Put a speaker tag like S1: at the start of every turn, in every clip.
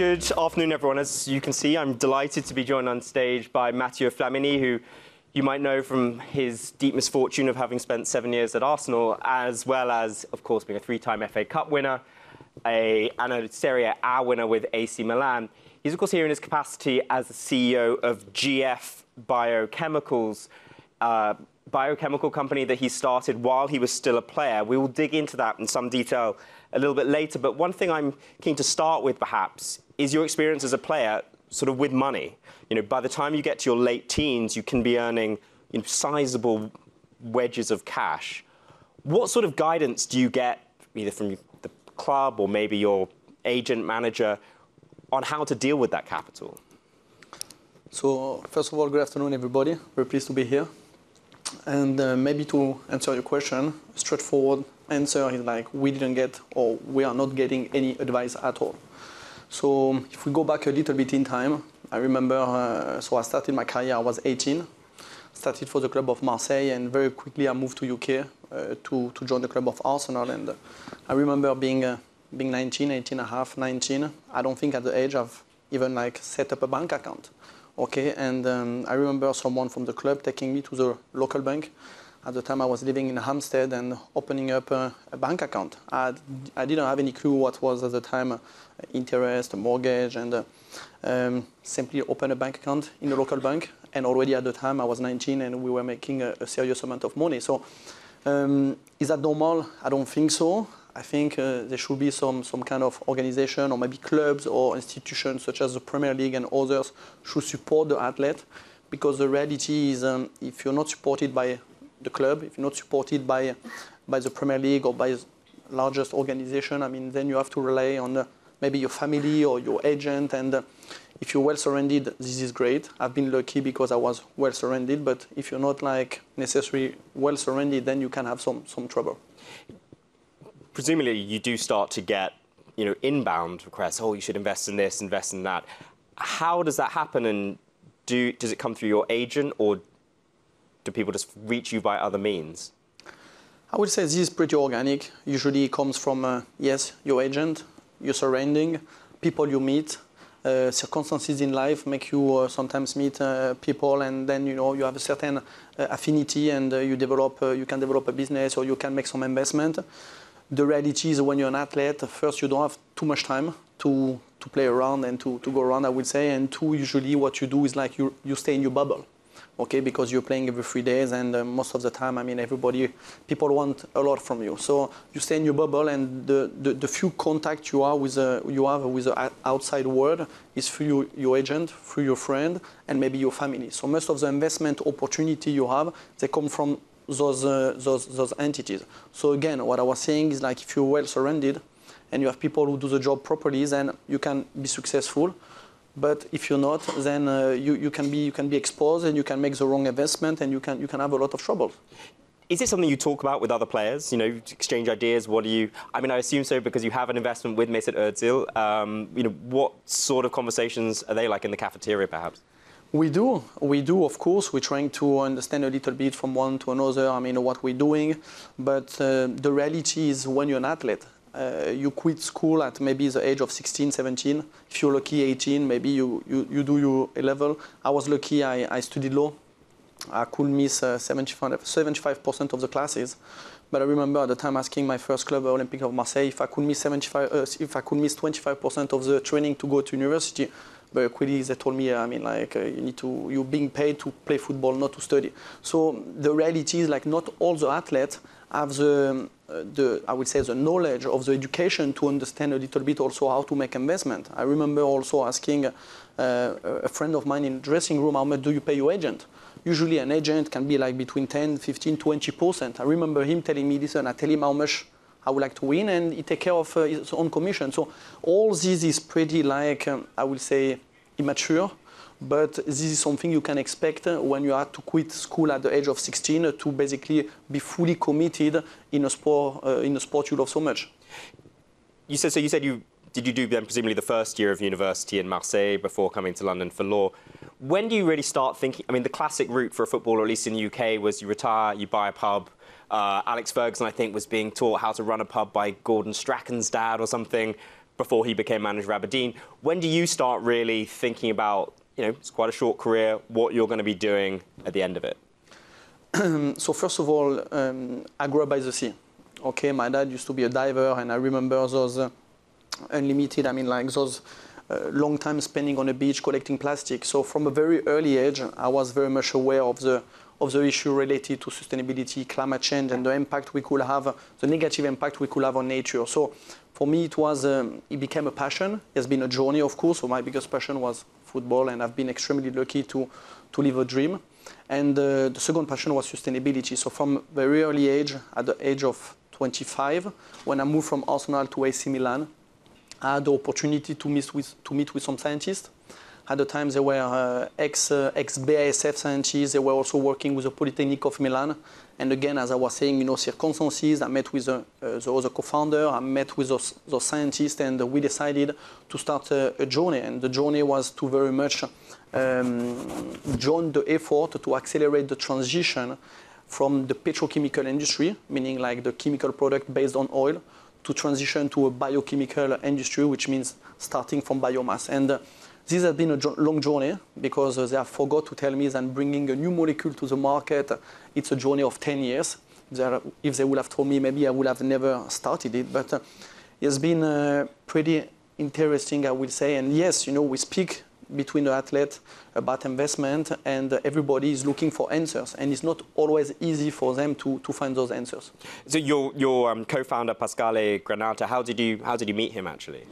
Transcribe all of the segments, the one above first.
S1: Good afternoon, everyone. As you can see, I'm delighted to be joined on stage by Mathieu Flamini, who you might know from his deep misfortune of having spent seven years at Arsenal, as well as, of course, being a three-time FA Cup winner, a, and a Serie A winner with AC Milan. He's, of course, here in his capacity as the CEO of GF Biochemicals, uh, biochemical company that he started while he was still a player. We will dig into that in some detail a little bit later. But one thing I'm keen to start with, perhaps, is your experience as a player, sort of with money. You know, by the time you get to your late teens, you can be earning you know, sizable wedges of cash. What sort of guidance do you get, either from the club or maybe your agent, manager, on how to deal with that capital?
S2: So, first of all, good afternoon, everybody. We're pleased to be here. And uh, maybe to answer your question, straightforward answer is like we didn't get or we are not getting any advice at all. So if we go back a little bit in time, I remember, uh, so I started my career, I was 18, started for the club of Marseille and very quickly I moved to UK uh, to, to join the club of Arsenal. And uh, I remember being, uh, being 19, 18 and a half, 19. I don't think at the age I've even like set up a bank account. Okay, and um, I remember someone from the club taking me to the local bank. At the time, I was living in Hampstead and opening up a, a bank account. I, I, didn't have any clue what was at the time uh, interest, mortgage, and uh, um, simply open a bank account in a local bank. And already at the time, I was 19 and we were making a, a serious amount of money. So, um, is that normal? I don't think so. I think uh, there should be some, some kind of organization or maybe clubs or institutions such as the Premier League and others should support the athlete because the reality is um, if you're not supported by the club, if you're not supported by, by the Premier League or by the largest organization, I mean, then you have to rely on uh, maybe your family or your agent. And uh, if you're well surrounded, this is great. I've been lucky because I was well surrounded. But if you're not like necessarily well surrounded, then you can have some, some trouble
S1: presumably you do start to get you know inbound requests. Oh, you should invest in this, invest in that. How does that happen, and do does it come through your agent, or do people just reach you by other means?
S2: I would say this is pretty organic. Usually, it comes from uh, yes, your agent, your surrounding, people you meet. Uh, circumstances in life make you uh, sometimes meet uh, people and then you know you have a certain uh, affinity and uh, you develop you can develop a business or you can make some investment the reality is when you're an athlete, first, you don't have too much time to, to play around and to, to go around, I would say. And two, usually what you do is like you, you stay in your bubble, okay, because you're playing every three days. And uh, most of the time, I mean, everybody, people want a lot from you. So you stay in your bubble, and the, the, the few contact you, are with, uh, you have with the outside world is through your agent, through your friend, and maybe your family. So most of the investment opportunity you have, they come from those, uh, those, those entities. So again, what I was saying is like if you're well surrounded and you have people who do the job properly, then you can be successful. But if you're not, then uh, you, you, can be, you can be exposed and you can make the wrong investment and you can, you can have a lot of trouble.
S1: Is it something you talk about with other players? You know, exchange ideas. What do you? I mean, I assume so because you have an investment with Mesut Özil. Um, you know, what sort of conversations are they like in the cafeteria, perhaps?
S2: We do, we do, of course. We're trying to understand a little bit from one to another. I mean, what we're doing, but uh, the reality is when you're an athlete, uh, you quit school at maybe the age of 16, 17. If you're lucky, 18, maybe you, you, you do your A level. I was lucky, I, I studied law. I could miss uh, 75, 75% of the classes. But I remember at the time asking my first club, Olympique of Marseille, if I could miss 75, uh, if I could miss 25% of the training to go to university, but quickly they told me, I mean, like uh, you need to, you're being paid to play football, not to study. So the reality is like not all the athletes have the, uh, the, I would say, the knowledge of the education to understand a little bit also how to make investment. I remember also asking uh, a friend of mine in the dressing room, how much do you pay your agent? Usually an agent can be like between 10, 15, 20%. I remember him telling me, listen, I tell him how much I would like to win, and he take care of uh, his own commission. So all this is pretty like um, I will say immature, but this is something you can expect when you have to quit school at the age of 16 to basically be fully committed in a sport uh, in a sport you love so much.
S1: You said so. You said you did you do then presumably the first year of university in Marseille before coming to London for law. When do you really start thinking? I mean, the classic route for a footballer, at least in the UK, was you retire, you buy a pub, uh, Alex Ferguson, I think, was being taught how to run a pub by Gordon Strachan's dad or something. Before he became manager of Aberdeen. When do you start really thinking about, you know, it's quite a short career, what you're going to be doing at the end of it?
S2: so first of all, um, I grew up by the sea. Okay, my dad used to be a diver, and I remember those uh, unlimited. I mean, like those uh, long time spending on a beach collecting plastic. So from a very early age, I was very much aware of the of the issue related to sustainability, climate change, and the impact we could have, the negative impact we could have on nature. So for me, it was um, it became a passion. It's been a journey, of course. So my biggest passion was football, and I've been extremely lucky to to live a dream. And uh, the second passion was sustainability. So from very early age, at the age of 25, when I moved from Arsenal to AC Milan, I had the opportunity to meet with, to meet with some scientists. At the time, they were uh, ex, uh, ex-BASF scientists. They were also working with the Polytechnic of Milan. And again, as I was saying, you know, circumstances, I met with the, uh, the other co-founder, I met with those, those scientists, and we decided to start a, a journey. And the journey was to very much um, join the effort to accelerate the transition from the petrochemical industry, meaning like the chemical product based on oil, to transition to a biochemical industry, which means starting from biomass. And uh, this has been a long journey because uh, they have forgot to tell me that bringing a new molecule to the market, it's a journey of 10 years. They're, if they would have told me, maybe I would have never started it. But uh, it's been uh, pretty interesting, I will say. And yes, you know, we speak between the athlete about investment and everybody is looking for answers and it's not always easy for them to, to find those answers.
S1: So your, your um, co-founder Pasquale Granata, how did you how did you meet him actually?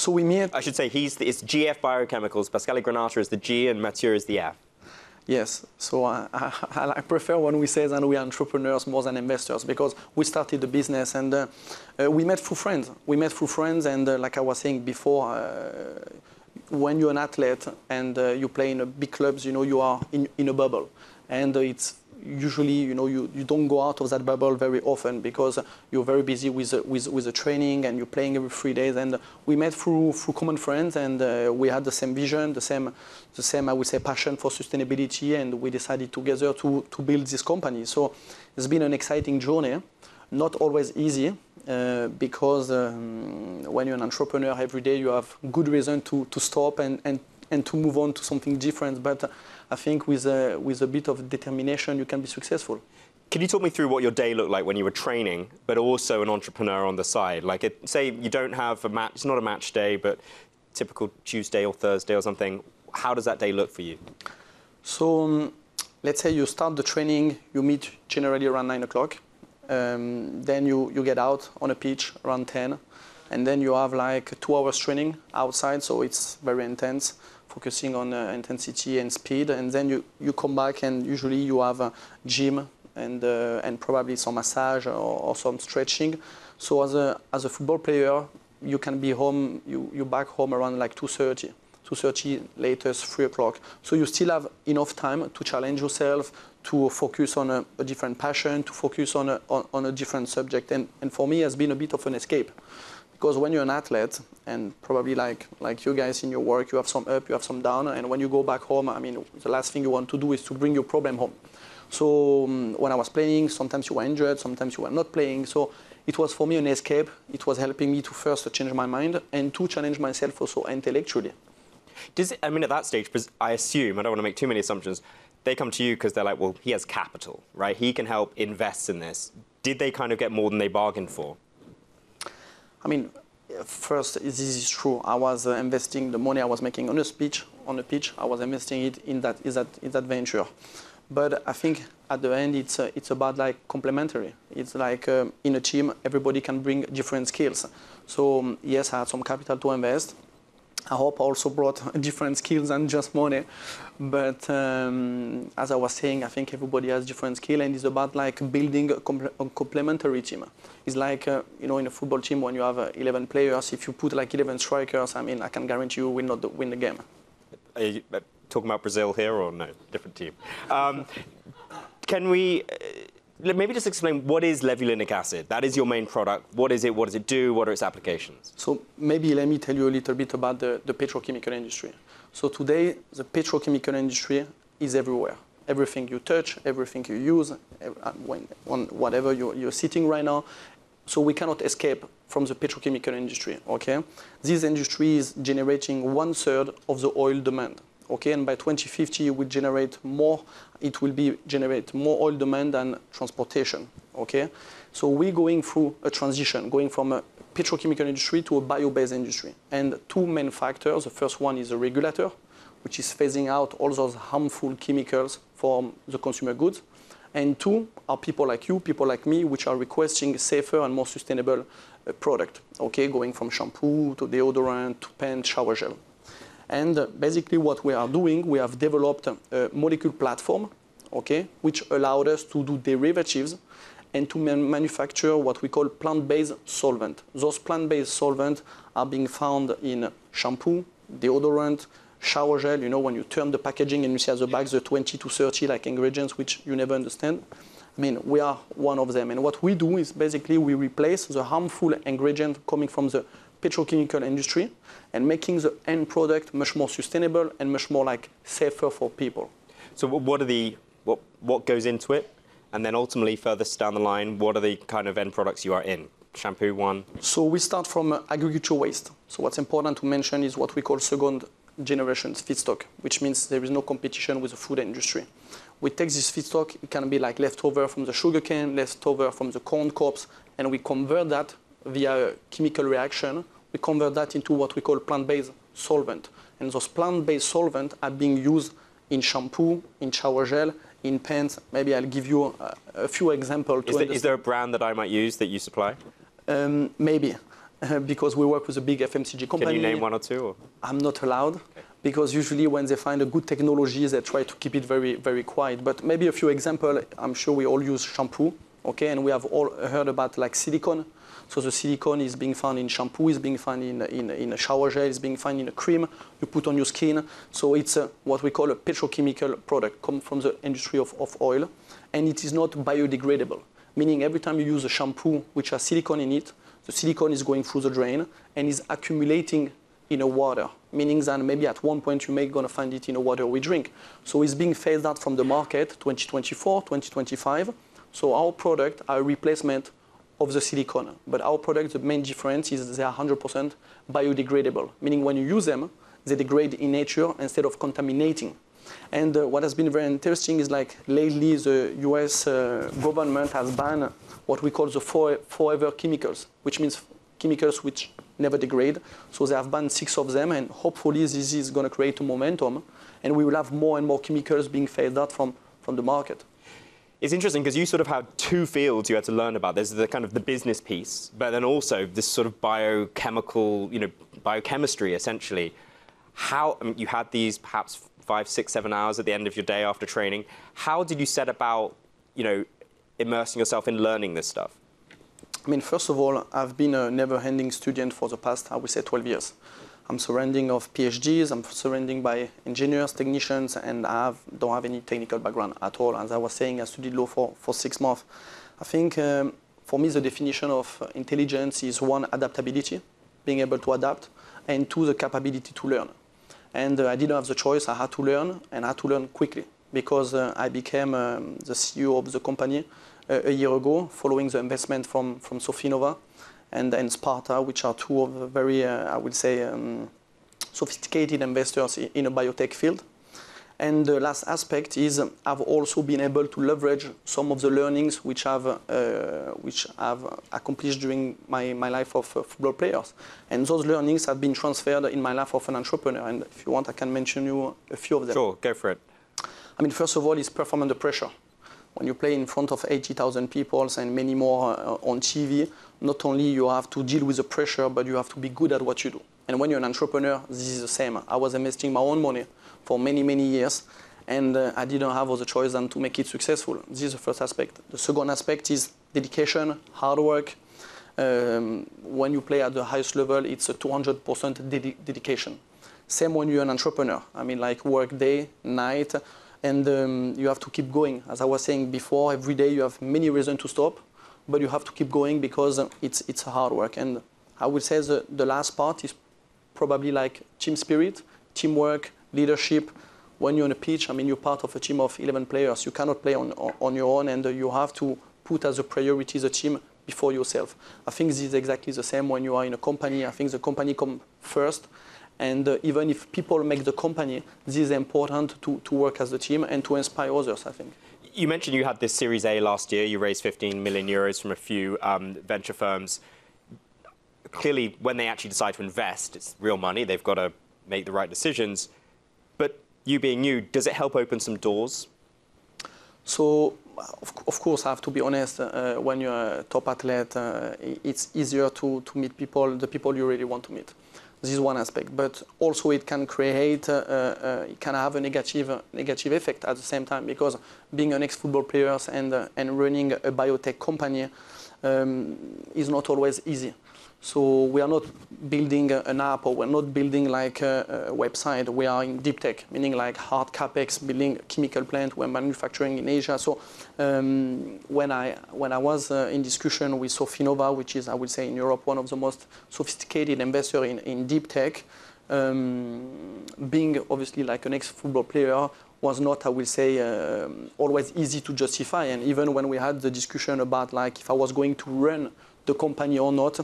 S2: So we met.
S1: I should say he's the, it's GF Biochemicals. Pasquale Granata is the G and Mathieu is the F.
S2: Yes, so I, I, I, prefer when we say that we are entrepreneurs more than investors because we started the business and uh, uh, we met through friends. We met through friends, and uh, like I was saying before, uh, when you're an athlete and uh, you play in a big clubs, you know you are in, in a bubble, and uh, it's usually you know you, you don't go out of that bubble very often because you're very busy with with with the training and you're playing every three days. And we met through through common friends, and uh, we had the same vision, the same the same I would say passion for sustainability, and we decided together to to build this company. So it's been an exciting journey, not always easy. Uh, because um, when you're an entrepreneur every day you have good reason to, to stop and, and, and to move on to something different. But I think with a, with a bit of determination you can be successful.
S1: Can you talk me through what your day looked like when you were training, but also an entrepreneur on the side? Like, it, say you don't have a match, it's not a match day, but typical Tuesday or Thursday or something. How does that day look for you?
S2: So, um, let's say you start the training, you meet generally around 9 o'clock. Um, then you, you get out on a pitch around 10 and then you have like two hours training outside so it's very intense focusing on uh, intensity and speed and then you, you come back and usually you have a gym and, uh, and probably some massage or, or, some stretching so as a, as a football player you can be home you, you back home around like 2.30 2.30 latest 3 o'clock so you still have enough time to challenge yourself to focus on a, a different passion, to focus on a, on, on, a different subject. And, and for me, it has been a bit of an escape. Because when you're an athlete, and probably like, like you guys in your work, you have some up, you have some down, and when you go back home, I mean, the last thing you want to do is to bring your problem home. So um, when I was playing, sometimes you were injured, sometimes you were not playing. So it was for me an escape. It was helping me to first change my mind and to challenge myself also intellectually.
S1: Does it, I mean, at that stage, because I assume, I don't want to make too many assumptions, they come to you because they're like, well, he has capital, right? He can help invest in this. Did they kind of get more than they bargained for?
S2: I mean, first, this is true. I was uh, investing the money I was making on a speech, on a pitch. I was investing it in that, in that, in that venture. But I think at the end, it's, uh, it's about like complementary. It's like um, in a team, everybody can bring different skills. So um, yes, I had some capital to invest. I hope I also brought different skills and just money. But um, as I was saying, I think everybody has different skill, and it's about like building a, comp- a complementary team. It's like uh, you know in a football team when you have uh, 11 players, if you put like 11 strikers, I mean I can guarantee you will not win the game.
S1: Are you uh, talking about Brazil here or no? Different team. Um, can we? Uh, maybe just explain what is levulinic acid. That is your main product. What is it? What does it do? What are its applications?
S2: So maybe let me tell you a little bit about the, the petrochemical industry. So today, the petrochemical industry is everywhere. Everything you touch, everything you use, uh, when, whatever you're, you're sitting right now. So we cannot escape from the petrochemical industry. Okay, this industry is generating one third of the oil demand. Okay, and by 2050 it will generate more. It will be generate more oil demand than transportation. Okay, so we're going through a transition, going from a petrochemical industry to a bio-based industry. And two main factors. The first one is a regulator, which is phasing out all those harmful chemicals from the consumer goods. And two are people like you, people like me, which are requesting safer and more sustainable uh, product. Okay, going from shampoo to deodorant to pen, shower gel. And basically, what we are doing, we have developed a molecule platform, okay, which allowed us to do derivatives and to manufacture what we call plant-based solvent. Those plant-based solvents are being found in shampoo, deodorant, shower gel. You know, when you turn the packaging and you see at the back the 20 to 30 like ingredients which you never understand. I mean, we are one of them. And what we do is basically we replace the harmful ingredient coming from the petrochemical industry and making the end product much more sustainable and much more like safer for people.
S1: So what are the what what goes into it? And then ultimately, further down the line, what are the kind of end products you are in? Shampoo one.
S2: So we start from uh, agriculture waste. So what's important to mention is what we call second generation feedstock, which means there is no competition with the food industry. We take this feedstock, it can be like leftover from the sugarcane, leftover from the corn cobs, and we convert that via a chemical reaction. We convert that into what we call plant-based solvent. And those plant-based solvents are being used in shampoo, in shower gel, in pens. Maybe I'll give you a, a few examples.
S1: Is, there, is there a brand that I might use that you supply?
S2: Um, maybe, because we work with a big FMCG company.
S1: Can you name one or two? Or?
S2: I'm not allowed. Okay. Because usually when they find a good technology, they try to keep it very, very quiet. But maybe a few examples. I'm sure we all use shampoo, okay? And we have all heard about like silicone. So the silicone is being found in shampoo, is being found in, in, in a shower gel, is being found in a cream you put on your skin. So it's a, what we call a petrochemical product, come from the industry of, of oil. And it is not biodegradable, meaning every time you use a shampoo which has silicone in it, the silicone is going through the drain and is accumulating in a water, meaning that maybe at one point you may to find it in a water we drink. So it's being phased out from the market 2024, 2025. So our product, our replacement of the silicone. But our product, the main difference is they are 100% biodegradable, meaning when you use them, they degrade in nature instead of contaminating. And uh, what has been very interesting is like lately the US uh, government has banned what we call the forever chemicals, which means chemicals which never degrade. So they have banned six of them, and hopefully this is going to create a momentum, and we will have more and more chemicals being phased out from, from the market
S1: it's interesting because you sort of had two fields you had to learn about. There's the kind of the business piece, but then also this sort of biochemical, you know, biochemistry essentially. How I mean, you had these perhaps five, six, seven hours at the end of your day after training. How did you set about, you know, immersing yourself in learning this stuff?
S2: I mean, first of all, I've been a never-ending student for the past, I would say, 12 years. I'm surrounding of PhDs, I'm surrounding by engineers, technicians, and I have, don't have any technical background at all. As I was saying, I studied law for, for six months. I think um, for me the definition of intelligence is one, adaptability, being able to adapt, and two, the capability to learn. And uh, I didn't have the choice, I had to learn, and I had to learn quickly because uh, I became um, the CEO of the company uh, a year ago following the investment from, from Sofinnova and, and Sparta, which are two of the very, uh, I would say, um, sophisticated investors in a biotech field. And the last aspect is I've also been able to leverage some of the learnings which I've, uh, which I've accomplished during my, my life of uh, football players. And those learnings have been transferred in my life of an entrepreneur. And if you want, I can mention you a few of them.
S1: Sure, go for it.
S2: I mean, first of all, is perform under pressure. When you play in front of 80,000 people and many more uh, on TV, not only you have to deal with the pressure, but you have to be good at what you do. And when you're an entrepreneur, this is the same. I was investing my own money for many, many years, and uh, I didn't have other choice than to make it successful. This is the first aspect. The second aspect is dedication, hard work. Um, when you play at the highest level, it's a 200% ded dedication. Same when you're an entrepreneur. I mean, like work day, night, and um, you have to keep going. As I was saying before, every day you have many reasons to stop, but you have to keep going because it's, it's hard work. And I would say the, the last part is probably like team spirit, teamwork, leadership. When you're on a pitch, I mean, you're part of a team of 11 players. You cannot play on, on your own, and you have to put as a priority the team before yourself. I think this is exactly the same when you are in a company. I think the company comes first. And uh, even if people make the company, this is important to, to work as a team and to inspire others, I think.
S1: You mentioned you had this Series A last year. You raised 15 million euros from a few um, venture firms. Clearly, when they actually decide to invest, it's real money. They've got to make the right decisions. But you being you, does it help open some doors?
S2: So, of, of course, I have to be honest. Uh, when you're a top athlete, uh, it's easier to, to meet people, the people you really want to meet. This is one aspect, but also it can create, uh, uh, it can have a negative, uh, negative effect at the same time because being an ex-football player and, uh, and running a biotech company um, is not always easy. So we are not building an app or we're not building like a, a, website. We are in deep tech, meaning like hard capex, building a chemical plant. We're manufacturing in Asia. So um, when I when I was uh, in discussion with Sofinnova, which is I would say in Europe one of the most sophisticated investors in, in deep tech, um, being obviously like an ex-football player was not, I will say, uh, always easy to justify. And even when we had the discussion about like if I was going to run the company or not,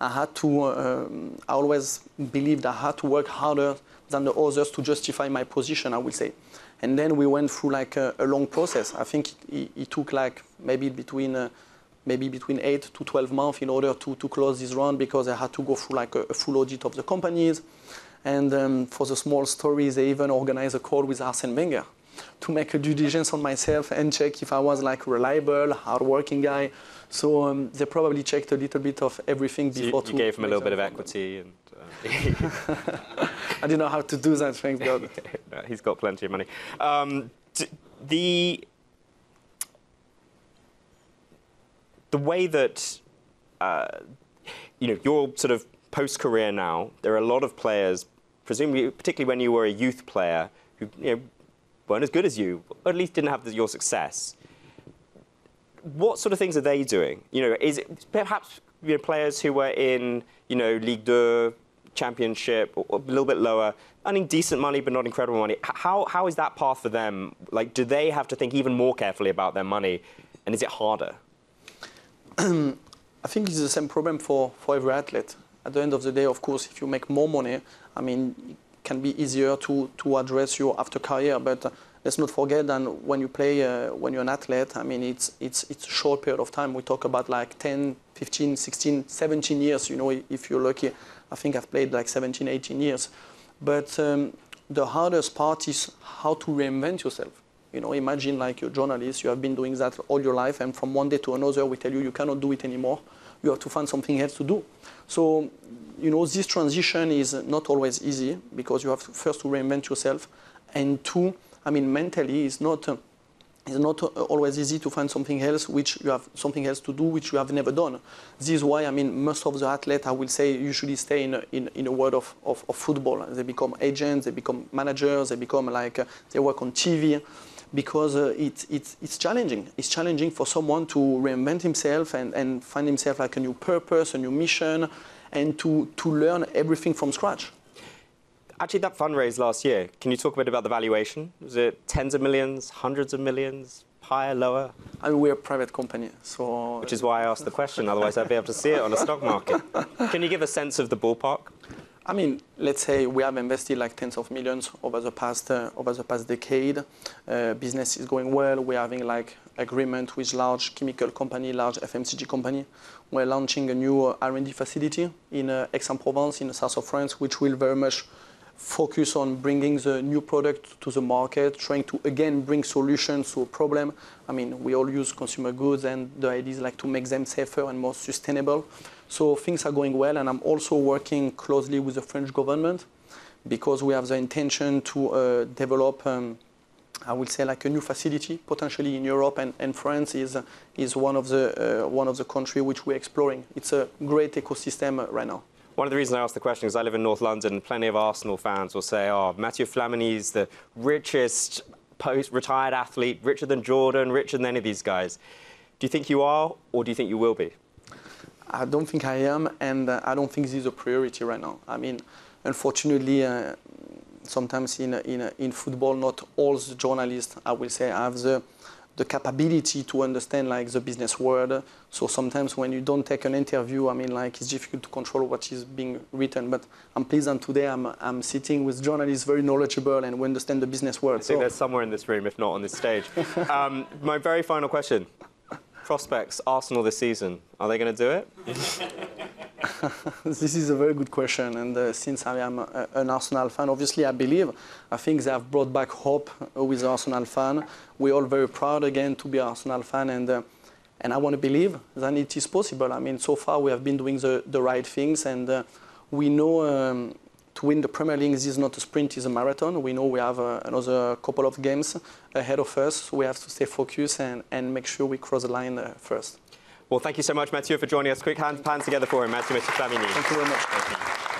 S2: I had to, um, I always believed I had to work harder than the others to justify my position, I will say. And then we went through like a, a long process. I think it, it, took like maybe between, uh, maybe between 8 to 12 months in order to, to close this round because I had to go through like a, a full audit of the companies. And um, for the small stories, they even organized a call with Arsene Wenger to make a due diligence on myself and check if I was like a reliable, hardworking guy. So um, they probably checked a little bit of everything
S1: so
S2: before.
S1: You, you gave him a little bit of equity, and
S2: uh... I didn't know how to do that. Thank God.
S1: He's got plenty of money. Um, the the way that uh, you know your sort of post career now, there are a lot of players, presumably, particularly when you were a youth player, who you know, weren't as good as you, or at least didn't have the, your success what sort of things are they doing? You know, is it perhaps you know, players who were in, you know, Ligue 2, Championship, or, or a little bit lower, earning decent money but not incredible money. How, how is that path for them? Like, do they have to think even more carefully about their money, and is it harder?
S2: I think it's the same problem for, for every athlete. At the end of the day, of course, if you make more money, I mean, can be easier to, to address your after career, but let's not forget that when you play, uh, when you're an athlete, I mean, it's, it's, it's a short period of time. We talk about like 10, 15, 16, 17 years, you know, if you're lucky. I think I've played like 17, 18 years. But um, the hardest part is how to reinvent yourself. You know, imagine like you're a journalist, you have been doing that all your life, and from one day to another, we tell you you cannot do it anymore. You have to find something else to do. So, you know, this transition is not always easy because you have to first to reinvent yourself, and two, I mean, mentally, it's not. Uh, it's not always easy to find something else which you have something else to do which you have never done. This is why I mean most of the athletes I will say usually stay in in, in a world of, of, of, football. They become agents, they become managers, they become like uh, they work on TV because uh, it, it, it's challenging. It's challenging for someone to reinvent himself and, and find himself like a new purpose, a new mission, and to, to learn everything from scratch.
S1: Actually, that fundraise last year, can you talk a bit about the valuation? Was it tens of millions, hundreds of millions, higher, lower?
S2: I mean, we're a private company, so...
S1: Which is why I asked the question, otherwise I'd be able to see it on a stock market. Can you give a sense of the ballpark?
S2: I mean, let's say we have invested like tens of millions over the past uh, over the past decade. Uh, business is going well. We're having like agreement with large chemical company, large FMCG company. We're launching a new R&D facility in uh, Aix-en-Provence, in the south of France, which will very much focus on bringing the new product to the market, trying to again bring solutions to a problem. I mean, we all use consumer goods, and the idea is like to make them safer and more sustainable. So things are going well, and I'm also working closely with the French government because we have the intention to uh, develop. Um, I would say like a new facility potentially in Europe and, and France is is one of the uh, one of the country which we're exploring. It's a great ecosystem right now.
S1: One of the reasons I asked the question is I live in North London. and Plenty of Arsenal fans will say, "Oh, Mathieu Flamini is the richest post-retired athlete, richer than Jordan, richer than any of these guys." Do you think you are, or do you think you will be?
S2: I don't think I am, and uh, I don't think this is a priority right now. I mean, unfortunately, uh, sometimes in, in, in football, not all the journalists, I will say, have the the capability to understand like the business world. So sometimes when you don't take an interview, I mean, like it's difficult to control what is being written. But I'm pleased and today I'm, I'm sitting with journalists very knowledgeable and we understand the business world.
S1: I think there's somewhere in this room, if not on this stage. um, my very final question. Prospects, Arsenal this season, are they going to do it?
S2: this is a very good question. And uh, since I am a, an Arsenal fan, obviously I believe, I think they have brought back hope with Arsenal fan. We're all very proud again to be Arsenal fan. And, uh, and I want to believe that it is possible. I mean, so far we have been doing the, the right things. And uh, we know um, to win the Premier League, this is not a sprint, it's a marathon. We know we have uh, another couple of games ahead of us. So we have to stay focused and, and make sure we cross the line uh, first.
S1: Well, thank you so much, Mathieu, for joining us. Quick hand, hands together for him, Mathieu Flamini.
S2: Thank you very much.